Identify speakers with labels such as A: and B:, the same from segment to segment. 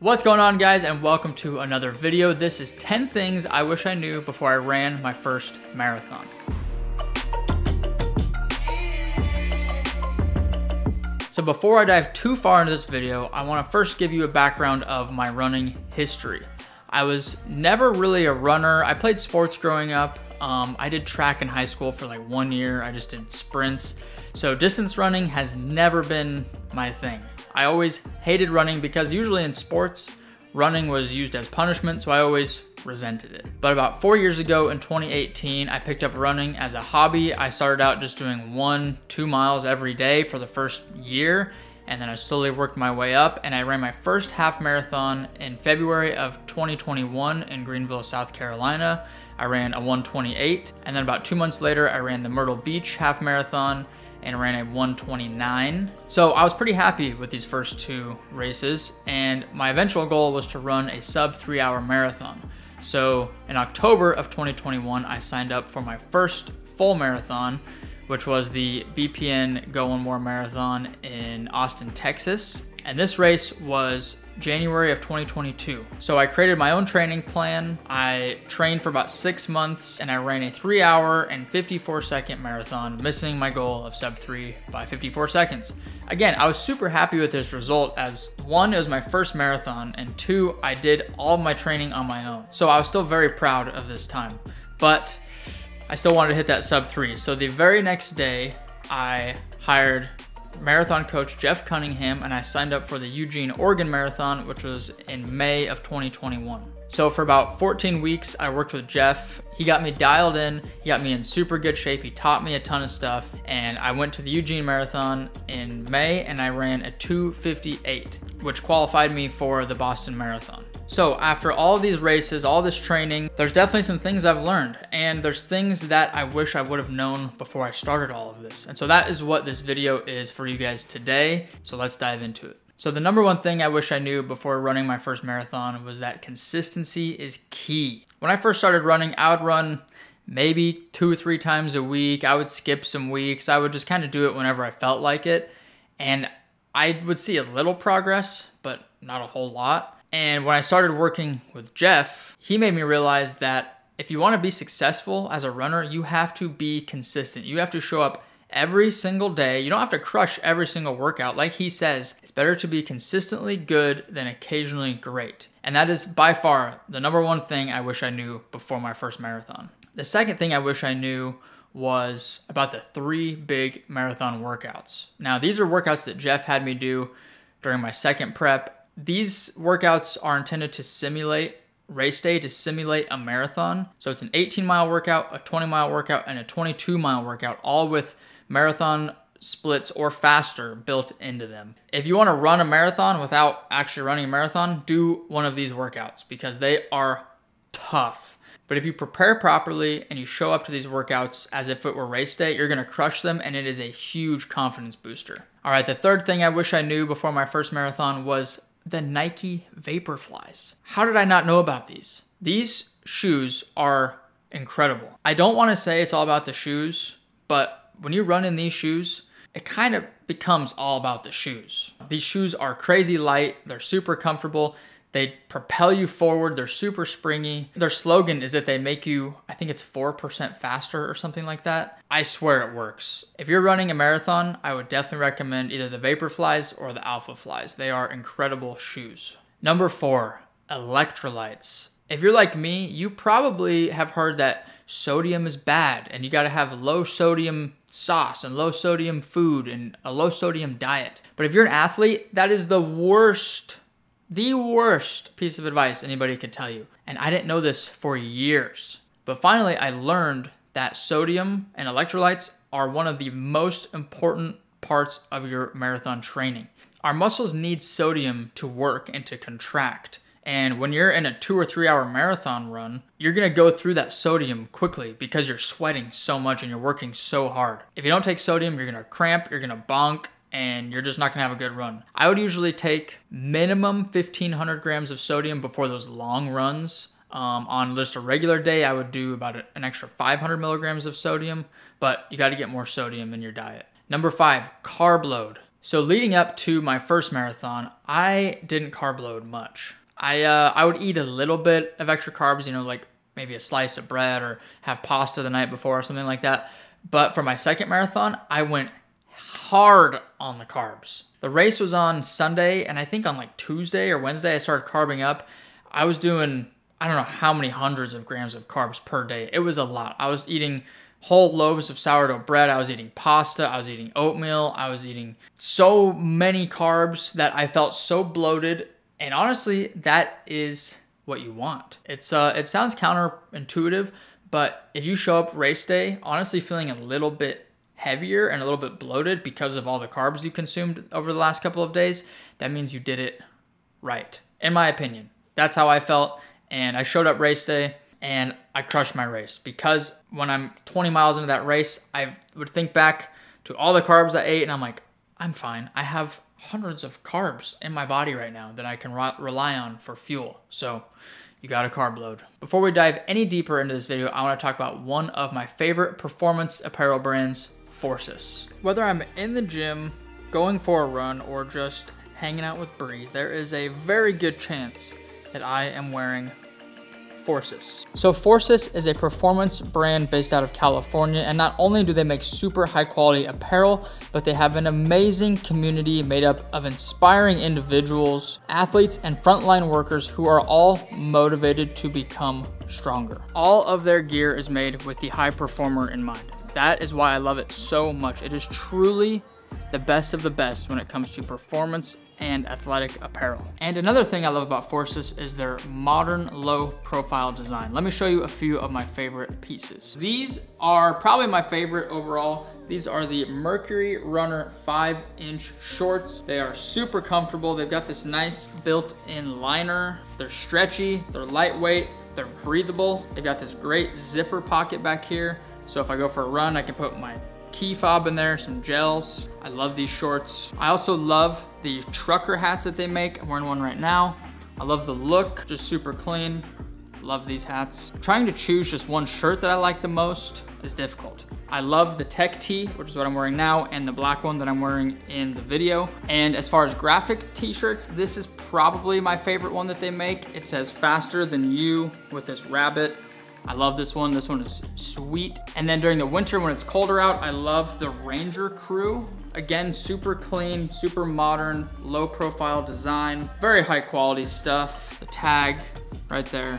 A: What's going on guys and welcome to another video. This is 10 things I wish I knew before I ran my first marathon. So before I dive too far into this video, I want to first give you a background of my running history. I was never really a runner. I played sports growing up. Um, I did track in high school for like one year. I just did sprints. So distance running has never been my thing. I always hated running because usually in sports, running was used as punishment, so I always resented it. But about four years ago in 2018, I picked up running as a hobby. I started out just doing one, two miles every day for the first year, and then I slowly worked my way up and I ran my first half marathon in February of 2021 in Greenville, South Carolina. I ran a 128, and then about two months later, I ran the Myrtle Beach half marathon and ran a 129. So I was pretty happy with these first two races, and my eventual goal was to run a sub three hour marathon. So in October of 2021, I signed up for my first full marathon, which was the BPN Go One More Marathon in Austin, Texas. And this race was January of 2022. So I created my own training plan. I trained for about six months and I ran a three hour and 54 second marathon, missing my goal of sub three by 54 seconds. Again, I was super happy with this result as one, it was my first marathon, and two, I did all my training on my own. So I was still very proud of this time. But I still wanted to hit that sub three. So the very next day, I hired marathon coach Jeff Cunningham and I signed up for the Eugene, Oregon Marathon, which was in May of 2021. So for about 14 weeks, I worked with Jeff. He got me dialed in. He got me in super good shape. He taught me a ton of stuff. And I went to the Eugene Marathon in May and I ran a 258, which qualified me for the Boston Marathon. So after all these races, all this training, there's definitely some things I've learned and there's things that I wish I would have known before I started all of this. And so that is what this video is for you guys today. So let's dive into it. So the number one thing I wish I knew before running my first marathon was that consistency is key. When I first started running, I would run maybe two or three times a week. I would skip some weeks. I would just kind of do it whenever I felt like it. And I would see a little progress, but not a whole lot. And when I started working with Jeff, he made me realize that if you want to be successful as a runner, you have to be consistent. You have to show up every single day. You don't have to crush every single workout. Like he says, it's better to be consistently good than occasionally great. And that is by far the number one thing I wish I knew before my first marathon. The second thing I wish I knew was about the three big marathon workouts. Now, these are workouts that Jeff had me do during my second prep these workouts are intended to simulate race day to simulate a marathon. So it's an 18 mile workout, a 20 mile workout, and a 22 mile workout, all with marathon splits or faster built into them. If you want to run a marathon without actually running a marathon, do one of these workouts because they are tough. But if you prepare properly and you show up to these workouts as if it were race day, you're gonna crush them and it is a huge confidence booster. All right, the third thing I wish I knew before my first marathon was the Nike Vaporflies. How did I not know about these? These shoes are incredible. I don't want to say it's all about the shoes, but when you run in these shoes, it kind of becomes all about the shoes. These shoes are crazy light, they're super comfortable, they propel you forward. They're super springy. Their slogan is that they make you, I think it's 4% faster or something like that. I swear it works. If you're running a marathon, I would definitely recommend either the Vaporflies or the Alpha Flies. They are incredible shoes. Number four, electrolytes. If you're like me, you probably have heard that sodium is bad and you got to have low sodium sauce and low sodium food and a low sodium diet. But if you're an athlete, that is the worst the worst piece of advice anybody could tell you. And I didn't know this for years. But finally, I learned that sodium and electrolytes are one of the most important parts of your marathon training. Our muscles need sodium to work and to contract. And when you're in a two or three hour marathon run, you're gonna go through that sodium quickly because you're sweating so much and you're working so hard. If you don't take sodium, you're gonna cramp, you're gonna bonk, and you're just not gonna have a good run. I would usually take minimum 1500 grams of sodium before those long runs. Um, on just a regular day, I would do about an extra 500 milligrams of sodium, but you gotta get more sodium in your diet. Number five, carb load. So leading up to my first marathon, I didn't carb load much. I uh, I would eat a little bit of extra carbs, you know, like maybe a slice of bread or have pasta the night before or something like that. But for my second marathon, I went hard on the carbs. The race was on Sunday, and I think on like Tuesday or Wednesday, I started carbing up. I was doing, I don't know how many hundreds of grams of carbs per day. It was a lot. I was eating whole loaves of sourdough bread. I was eating pasta. I was eating oatmeal. I was eating so many carbs that I felt so bloated. And honestly, that is what you want. It's uh, it sounds counterintuitive, but if you show up race day, honestly feeling a little bit heavier and a little bit bloated because of all the carbs you consumed over the last couple of days, that means you did it right. In my opinion, that's how I felt. And I showed up race day and I crushed my race because when I'm 20 miles into that race, I would think back to all the carbs I ate and I'm like, I'm fine. I have hundreds of carbs in my body right now that I can re- rely on for fuel. So you got a carb load. Before we dive any deeper into this video, I want to talk about one of my favorite performance apparel brands, Forcis. Whether I'm in the gym, going for a run, or just hanging out with Bree, there is a very good chance that I am wearing Forcis. So Forcis is a performance brand based out of California, and not only do they make super high quality apparel, but they have an amazing community made up of inspiring individuals, athletes, and frontline workers who are all motivated to become stronger. All of their gear is made with the high performer in mind. That is why I love it so much. It is truly the best of the best when it comes to performance and athletic apparel. And another thing I love about Forcis is their modern low profile design. Let me show you a few of my favorite pieces. These are probably my favorite overall. These are the Mercury Runner 5 inch shorts. They are super comfortable. They've got this nice built-in liner. They're stretchy, they're lightweight, they're breathable. They've got this great zipper pocket back here. So if I go for a run, I can put my key fob in there, some gels. I love these shorts. I also love the trucker hats that they make. I'm wearing one right now. I love the look, just super clean. Love these hats. Trying to choose just one shirt that I like the most is difficult. I love the tech tee, which is what I'm wearing now, and the black one that I'm wearing in the video. And as far as graphic t-shirts, this is probably my favorite one that they make. It says faster than you with this rabbit I love this one. This one is sweet. And then during the winter when it's colder out, I love the Ranger Crew. Again, super clean, super modern, low profile design, very high quality stuff. The tag right there,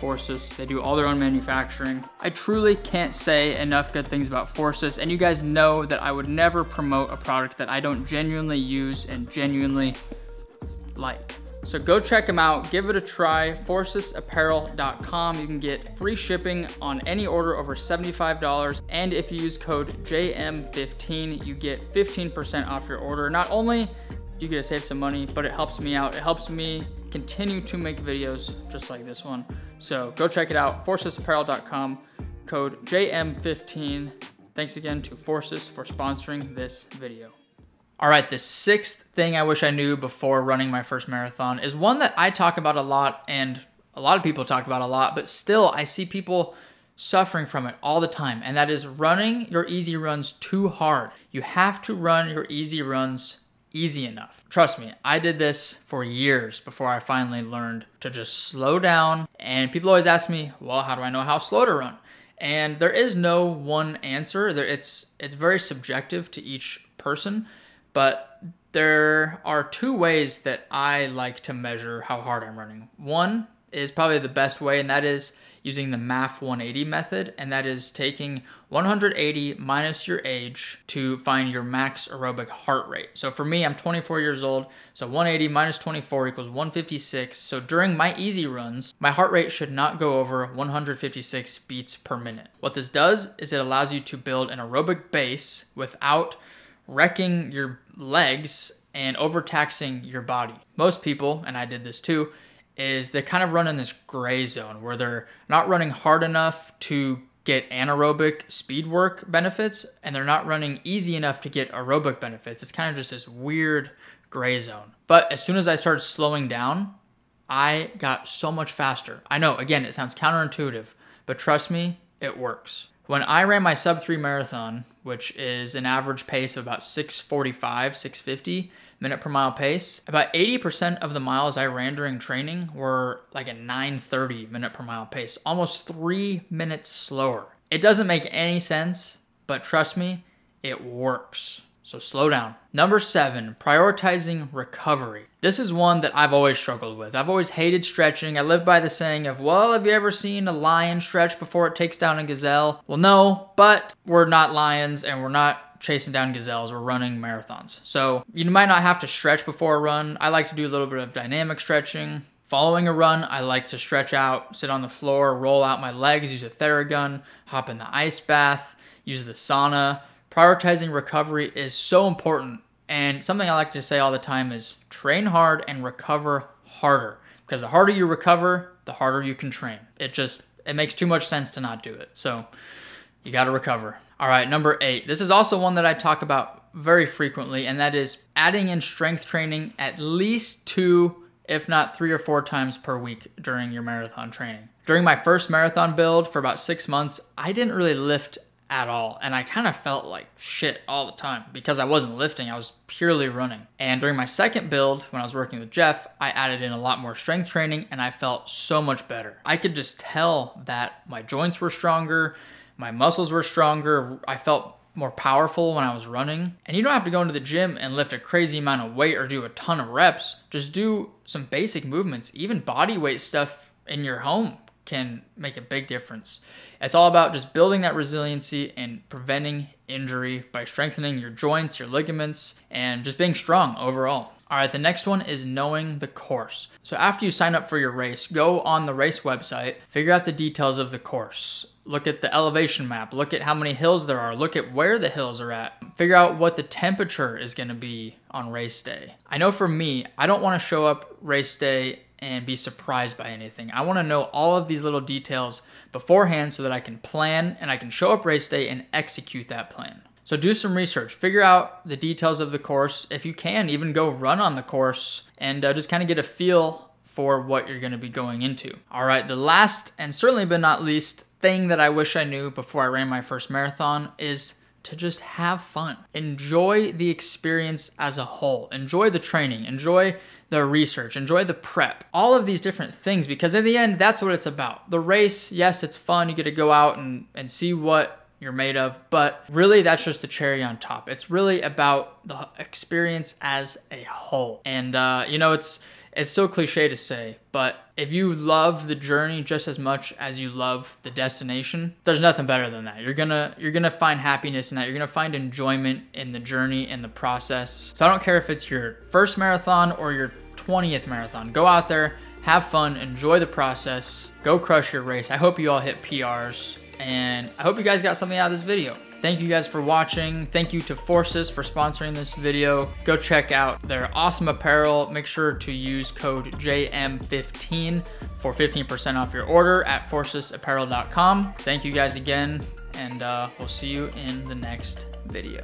A: Forcis. They do all their own manufacturing. I truly can't say enough good things about Forcis, and you guys know that I would never promote a product that I don't genuinely use and genuinely like. So go check them out, give it a try, forcisapparel.com. You can get free shipping on any order over $75. And if you use code JM15, you get 15% off your order. Not only do you get to save some money, but it helps me out. It helps me continue to make videos just like this one. So go check it out, forcisapparel.com, code JM15. Thanks again to Forcis for sponsoring this video. All right, the sixth thing I wish I knew before running my first marathon is one that I talk about a lot and a lot of people talk about a lot, but still I see people suffering from it all the time, and that is running your easy runs too hard. You have to run your easy runs easy enough. Trust me, I did this for years before I finally learned to just slow down. And people always ask me, well, how do I know how slow to run? And there is no one answer. It's it's very subjective to each person. But there are two ways that I like to measure how hard I'm running. One is probably the best way, and that is using the MAF 180 method, and that is taking 180 minus your age to find your max aerobic heart rate. So for me, I'm 24 years old, so 180 minus 24 equals 156. So during my easy runs, my heart rate should not go over 156 beats per minute. What this does is it allows you to build an aerobic base without wrecking your legs and overtaxing your body. Most people, and I did this too, is they kind of run in this gray zone where they're not running hard enough to get anaerobic speed work benefits and they're not running easy enough to get aerobic benefits. It's kind of just this weird gray zone. But as soon as I started slowing down, I got so much faster. I know, again, it sounds counterintuitive, but trust me, it works. When I ran my sub 3 marathon, which is an average pace of about 645, 650 minute per mile pace, about 80% of the miles I ran during training were like a 930 minute per mile pace, almost 3 minutes slower. It doesn't make any sense, but trust me, it works. So slow down. Number seven, prioritizing recovery. This is one that I've always struggled with. I've always hated stretching. I live by the saying of, well, have you ever seen a lion stretch before it takes down a gazelle? Well, no, but we're not lions and we're not chasing down gazelles. We're running marathons. So you might not have to stretch before a run. I like to do a little bit of dynamic stretching. Following a run, I like to stretch out, sit on the floor, roll out my legs, use a Theragun, hop in the ice bath, use the sauna, prioritizing recovery is so important. And something I like to say all the time is train hard and recover harder. Because the harder you recover, the harder you can train. It just it makes too much sense to not do it. So you got to recover. All right, number 8. This is also one that I talk about very frequently and that is adding in strength training at least 2 if not 3 or 4 times per week during your marathon training. During my first marathon build for about 6 months, I didn't really lift at all. And I kind of felt like shit all the time because I wasn't lifting, I was purely running. And during my second build, when I was working with Jeff, I added in a lot more strength training and I felt so much better. I could just tell that my joints were stronger, my muscles were stronger, I felt more powerful when I was running. And you don't have to go into the gym and lift a crazy amount of weight or do a ton of reps. Just do some basic movements, even body weight stuff in your home can make a big difference. It's all about just building that resiliency and preventing injury by strengthening your joints, your ligaments, and just being strong overall. All right, the next one is knowing the course. So after you sign up for your race, go on the race website, figure out the details of the course. Look at the elevation map, look at how many hills there are, look at where the hills are at. Figure out what the temperature is going to be on race day. I know for me, I don't want to show up race day and be surprised by anything. I want to know all of these little details beforehand so that I can plan and I can show up race day and execute that plan. So do some research, figure out the details of the course. If you can, even go run on the course and uh, just kind of get a feel for what you're going to be going into. All right, the last and certainly but not least thing that I wish I knew before I ran my first marathon is to just have fun. Enjoy the experience as a whole. Enjoy the training. Enjoy the research, enjoy the prep, all of these different things because in the end, that's what it's about. The race, yes, it's fun. You get to go out and, and see what you're made of, but really that's just the cherry on top. It's really about the experience as a whole. And, uh, you know, it's, it's so cliche to say, but if you love the journey just as much as you love the destination, there's nothing better than that. You're gonna you're gonna find happiness in that. You're gonna find enjoyment in the journey and the process. So I don't care if it's your first marathon or your 20th marathon. Go out there, have fun, enjoy the process, go crush your race. I hope you all hit PRs, and I hope you guys got something out of this video. Thank you guys for watching. Thank you to Forcis for sponsoring this video. Go check out their awesome apparel. Make sure to use code JM15 for 15% off your order at forcisapparel.com. Thank you guys again, and uh, we'll see you in the next video.